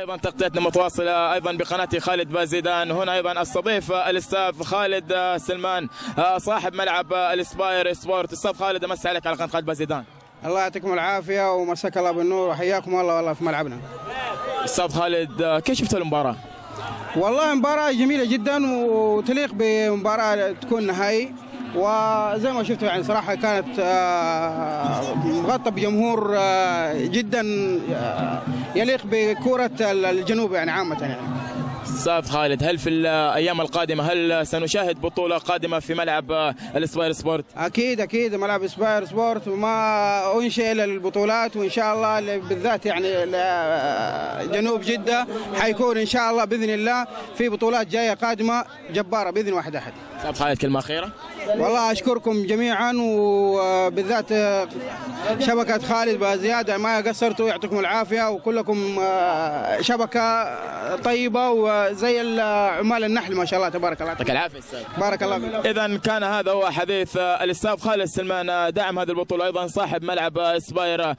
أيضا تغطيتنا متواصله أيضا بقناتي خالد بازيدان. هنا أيضا استضيف الأستاذ خالد سلمان صاحب ملعب الإسباير سبورت. أستاذ خالد امسي عليك على قناه خالد بازيدان. الله يعطيكم العافية ومساك الله بالنور وحياكم الله والله في ملعبنا. أستاذ خالد كيف شفت المباراة؟ والله مباراة جميلة جدا وتليق بمباراة تكون نهائي. وزي ما شفتوا يعني صراحة كانت آه، مغطى بجمهور آه، جدا آه، يليق بكرة الجنوب يعني عامة يعني أستاذ خالد هل في الأيام القادمة هل سنشاهد بطولة قادمة في ملعب ال Aspire Sport؟ أكيد أكيد ملعب Aspire Sport ما أنشئ للبطولات وإن شاء الله بالذات يعني جنوب جدة حيكون إن شاء الله بإذن الله في بطولات جاية قادمة جبارة بإذن واحد أحد. أستاذ خالد كلمة أخيرة؟ والله أشكركم جميعا وبالذات شبكة خالد بزياده ما قصرتوا يعطيكم العافية وكلكم شبكة طيبة وزي عمال النحل ما شاء الله تبارك الله. يعطيك العافية أستاذ. بارك الله فيك. اذا كان هذا هو حديث الأستاذ خالد سلمان داعم هذه البطولة أيضا صاحب ملعب سباير